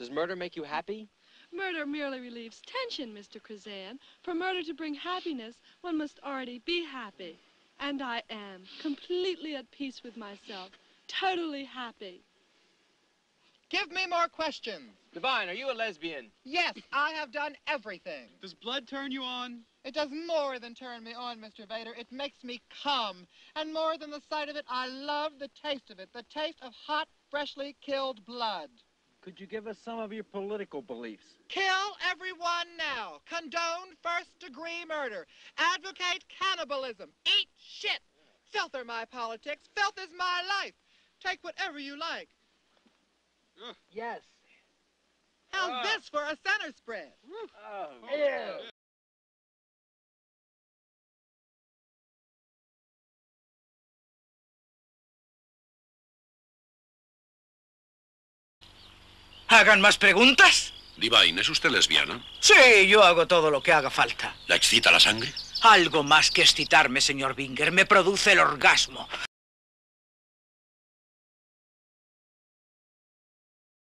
Does murder make you happy? Murder merely relieves tension, Mr. Krazan. For murder to bring happiness, one must already be happy. And I am, completely at peace with myself, totally happy. Give me more questions. Divine, are you a lesbian? Yes, I have done everything. Does blood turn you on? It does more than turn me on, Mr. Vader. It makes me come. And more than the sight of it, I love the taste of it. The taste of hot, freshly killed blood. Could you give us some of your political beliefs? Kill everyone now. Condone first degree murder. Advocate cannibalism. Eat shit. Filth are my politics. Filth is my life. Take whatever you like. Yes. How's Ah. this for a center spread? Oh, ¿Hagan más preguntas? Divine, ¿es usted lesbiana? Sí, yo hago todo lo que haga falta. ¿La excita la sangre? Algo más que excitarme, señor Binger. Me produce el orgasmo.